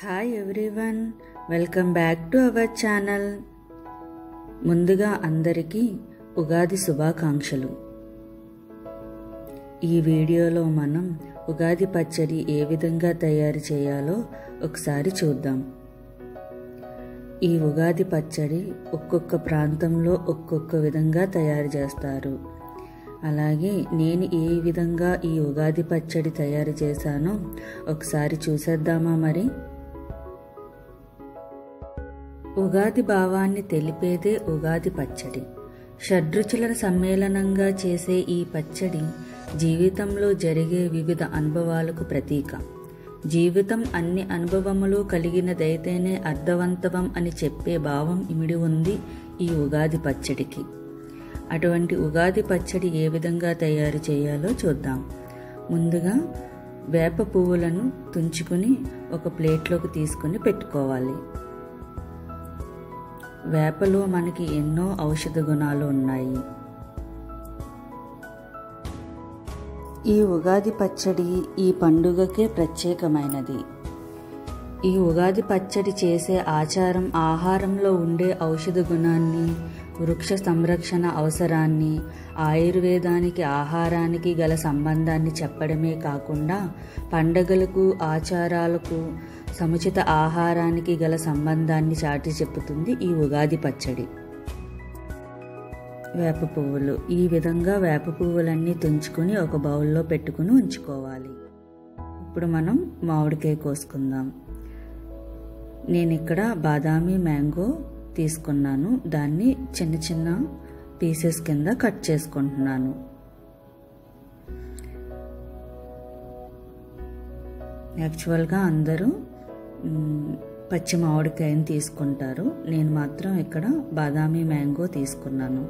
Hi everyone welcome back to our channel ముందుగా అందరికీ ఉగాది శుభాకాంక్షలు. ఈ వీడియోలో మనం ఉగాది పచ్చడి ఏ విధంగా తయారు చేయాలో ఒకసారి చూద్దాం. ఈ ఉగాది పచ్చడి ఒక్కొక్క ప్రాంతంలో ఒక్కొక్క విధంగా తయారు చేస్తారు. అలాగే నేను ఏ విధంగా ఈ ఉగాది పచ్చడి తయారు చేశానో ఒకసారి చూసేద్దామా మరి? ఉగాది భావాన్ని తెలిపేదే ఉగాది పచ్చడి. షడ్రుచుల సమ్మేళనంగా చేసే ఈ పచ్చడి జీవితంలో జరిగే వివిధ అనుభవాలకు ప్రతీక. జీవితం అన్ని అనుభవములు కలిగినదైతేనే అర్థవంతవం అని చెప్పే భావం ఇమిడి ఉంది ఈ ఉగాది పచ్చడికి. అటువంటి ఉగాది పచ్చడి ఏ విధంగా తయారు చేయాలో చూద్దాం. ముందుగా వేప పువ్వులను తుంచుకుని ఒక ప్లేట్లోకి తీసుకుని పెట్టుకోవాలి. వేపలో మనకి ఎన్నో ఔషధ గుణాలు ఉన్నాయి. ఈ ఉగాది పచ్చడి ఈ పండుగకే ప్రత్యేకమైనది. ఈ ఉగాది పచ్చడి చేసే ఆచారం ఆహారంలో ఉండే ఔషధ గుణాన్ని వృక్ష సంరక్షణ అవసరాన్ని ఆయుర్వేదానికి ఆహారానికి గల సంబంధాన్ని చెప్పడమే కాకుండా పండగలకు ఆచారాలకు సముచిత ఆహారానికి గల సంబంధాన్ని చాటి చెప్పుతుంది ఈ ఉగాది పచ్చడి. వేప పువ్వులు. ఈ విధంగా వేప పువ్వులన్నీ తుంచుకొని ఒక బౌల్లో పెట్టుకుని ఉంచుకోవాలి. ఇప్పుడు మనం మామిడికాయ కోసుకుందాం. నేను ఇక్కడ బాదామి మ్యాంగో తీసుకున్నాను. దాన్ని చిన్న చిన్న పీసెస్ కింద కట్ చేసుకుంటున్నాను. యాక్చువల్గా అందరూ పచ్చి మామిడికాయని తీసుకుంటారు. నేను మాత్రం ఇక్కడ బాదామి మ్యాంగో తీసుకున్నాను.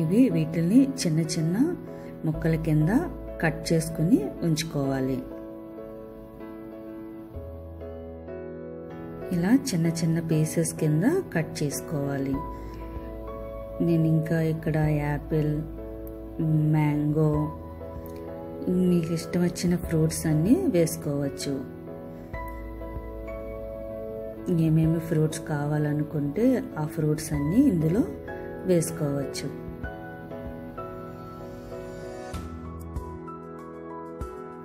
ఇవి వీటిని చిన్న చిన్న ముక్కల కింద కట్ చేసుకుని ఉంచుకోవాలి. ఇలా చిన్న చిన్న పీసెస్ కింద కట్ చేసుకోవాలి. నేను ఇంకా ఇక్కడ యాపిల్ మ్యాంగో మీకు ఇష్టం వచ్చిన ఫ్రూట్స్ అన్నీ వేసుకోవచ్చు. ఏమేమి ఫ్రూట్స్ కావాలనుకుంటే ఆ ఫ్రూట్స్ అన్నీ ఇందులో వేసుకోవచ్చు.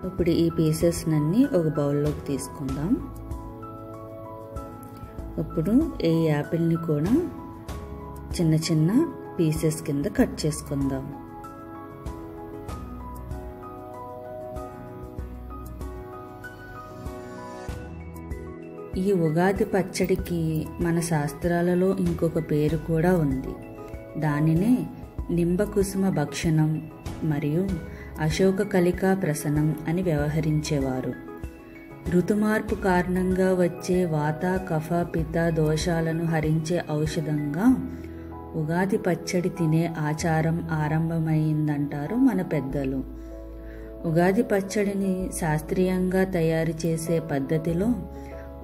ఇప్పుడు ఈ పీసెస్ అన్నీ ఒక బౌల్లోకి తీసుకుందాం. ఇప్పుడు ఈ యాపిల్ని కూడా చిన్న చిన్న పీసెస్ కింద కట్ చేసుకుందాం. ఈ ఉగాది పచ్చడికి మన శాస్త్రాలలో ఇంకొక పేరు కూడా ఉంది. దానినే నింబకుసుమ భక్షణం మరియు అశోక కలికా ప్రసనం అని వ్యవహరించేవారు. ఋతుమార్పు కారణంగా వచ్చే వాత కఫ పిత దోషాలను హరించే ఔషధంగా ఉగాది పచ్చడి తినే ఆచారం ఆరంభమైందంటారు మన పెద్దలు. ఉగాది పచ్చడిని శాస్త్రీయంగా తయారు చేసే పద్ధతిలో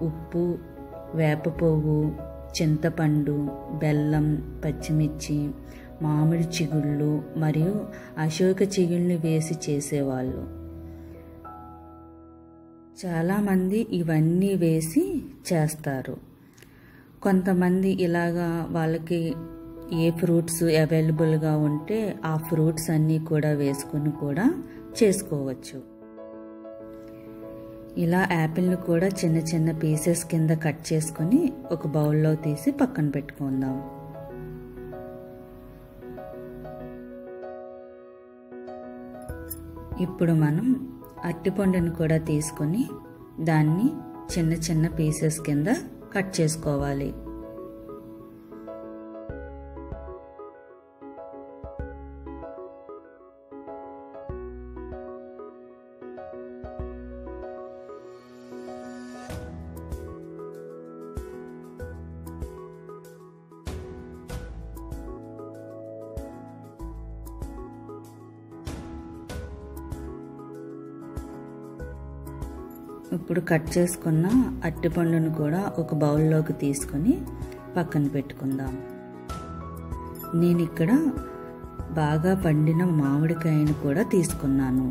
ఉప్పు వేపపోవు చింతపండు బెల్లం పచ్చిమిర్చి మామిడి చిగుళ్ళు మరియు అశోక చిగుళ్ళు వేసి చేసేవాళ్ళు. చాలామంది ఇవన్నీ వేసి చేస్తారు. కొంతమంది ఇలాగా వాళ్ళకి ఏ ఫ్రూట్స్ అవైలబుల్గా ఉంటే ఆ ఫ్రూట్స్ అన్నీ కూడా వేసుకుని కూడా చేసుకోవచ్చు. ఇలా యాపిల్ని కూడా చిన్న చిన్న పీసెస్ కింద కట్ చేసుకొని ఒక బౌల్లో తీసి పక్కన పెట్టుకుందాం. ఇప్పుడు మనం అట్టిపండుని కూడా తీసుకొని దాన్ని చిన్న చిన్న పీసెస్ కింద కట్ చేసుకోవాలి. ఇప్పుడు కట్ చేసుకున్న అట్టిపండును కూడా ఒక బౌల్లోకి తీసుకొని పక్కన పెట్టుకుందాం. నేను ఇక్కడ బాగా పండిన మామిడికాయను కూడా తీసుకున్నాను.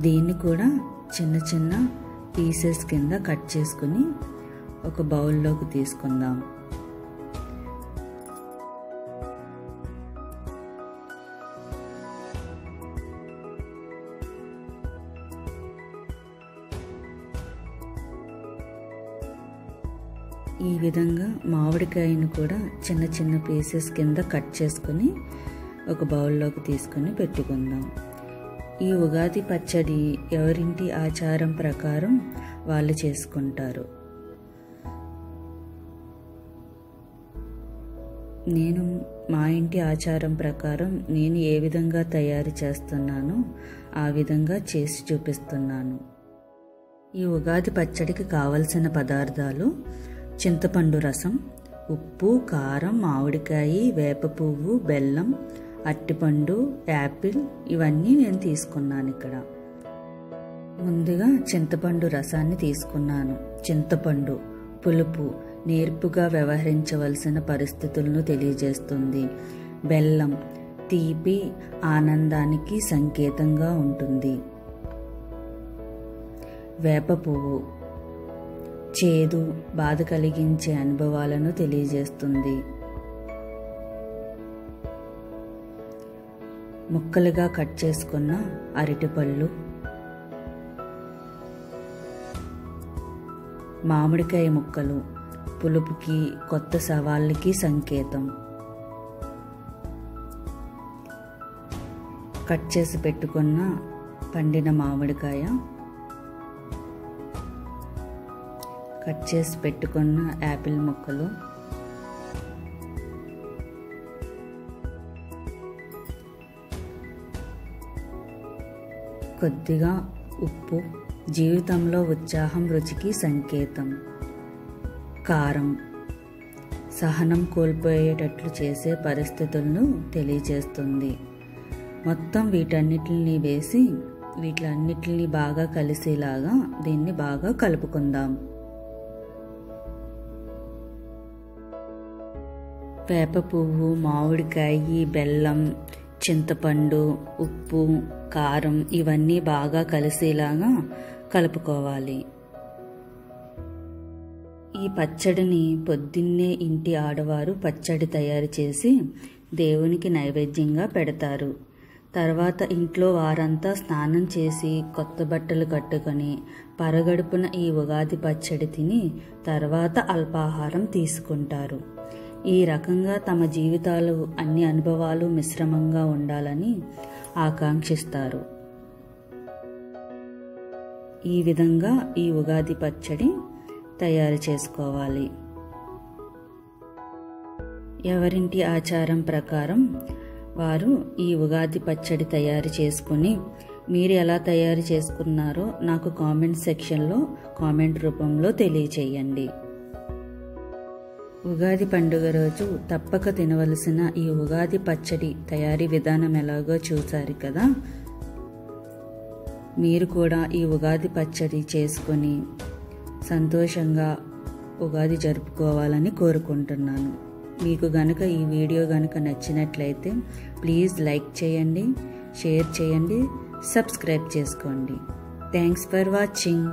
దీన్ని కూడా చిన్న చిన్న పీసెస్ కింద కట్ చేసుకుని ఒక బౌల్లోకి తీసుకుందాం. ఈ విధంగా మామిడికాయను కూడా చిన్న చిన్న పీసెస్ కింద కట్ చేసుకుని ఒక బౌల్లోకి తీసుకుని పెట్టుకుందాం. ఈ ఉగాది పచ్చడి ఎవరింటి ఆచారం ప్రకారం వాళ్ళు చేసుకుంటారు. నేను మా ఇంటి ఆచారం ప్రకారం నేను ఏ విధంగా తయారు చేస్తున్నానో ఆ విధంగా చేసి చూపిస్తున్నాను. ఈ ఉగాది పచ్చడికి కావలసిన పదార్థాలు చింతపండు రసం ఉప్పు కారం మామిడికాయ వేప పువ్వు బెల్లం అట్టిపండు యాపిల్ ఇవన్నీ నేను తీసుకున్నాను ఇక్కడ. ముందుగా చింతపండు రసాన్ని తీసుకున్నాను. చింతపండు పులుపు నేర్పుగా వ్యవహరించవలసిన పరిస్థితులను తెలియజేస్తుంది. బెల్లం తీపి ఆనందానికి సంకేతంగా ఉంటుంది. వేప పువ్వు చేదు బాధ కలిగించే అనుభవాలను తెలియజేస్తుంది. ముక్కలుగా కట్ చేసుకున్న అరటిపళ్ళు మామిడికాయ ముక్కలు పులుపుకి కొత్త సవాళ్ళకి సంకేతం. కట్ చేసి పెట్టుకున్న పండిన మామిడికాయ కట్ చేసి పెట్టుకున్న యాపిల్ ముక్కలు. కొద్దిగా ఉప్పు జీవితంలో ఉత్సాహం రుచికి సంకేతం. కారం. సహనం కోల్పోయేటట్లు చేసే పరిస్థితులను తెలియజేస్తుంది. మొత్తం వీటన్నిటిని వేసి వీటిలన్నిటిని బాగా కలిసేలాగా దీన్ని బాగా కలుపుకుందాం. వేప పువ్వు మామిడికాయ బెల్లం చింతపండు ఉప్పు కారం ఇవన్నీ బాగా కలిసేలాగా కలుపుకోవాలి. ఈ పచ్చడిని పొద్దున్నే ఇంటి ఆడవారు పచ్చడి తయారు చేసి దేవునికి నైవేద్యంగా పెడతారు. తర్వాత ఇంట్లో వారంతా స్నానం చేసి కొత్త బట్టలు కట్టుకొని పరగడుపున ఈ ఉగాది పచ్చడి తిని తర్వాత అల్పాహారం తీసుకుంటారు. ఈ రకంగా తమ జీవితాలు అన్ని అనుభవాలు మిశ్రమంగా ఉండాలని ఆకాంక్షిస్తారు. ఈ విధంగా ఈ ఉగాది పచ్చడి తయారు చేసుకోవాలి. ఎవరింటి ఆచారం ప్రకారం వారు ఈ ఉగాది పచ్చడి తయారు చేసుకుని మీరు ఎలా తయారు చేసుకున్నారో నాకు కామెంట్ సెక్షన్లో కామెంట్ రూపంలో తెలియచేయండి. ఉగాది పండుగ రోజు తప్పక తినవలసిన ఈ ఉగాది పచ్చడి తయారీ విధానం ఎలాగో చూసారు కదా? మీరు కూడా ఈ ఉగాది పచ్చడి చేసుకొని సంతోషంగా ఉగాది జరుపుకోవాలని కోరుకుంటున్నాను. మీకు గనుక ఈ వీడియో గనుక నచ్చినట్లయితే ప్లీజ్ లైక్ చేయండి షేర్ చేయండి సబ్స్క్రైబ్ చేసుకోండి. Thanks for watching.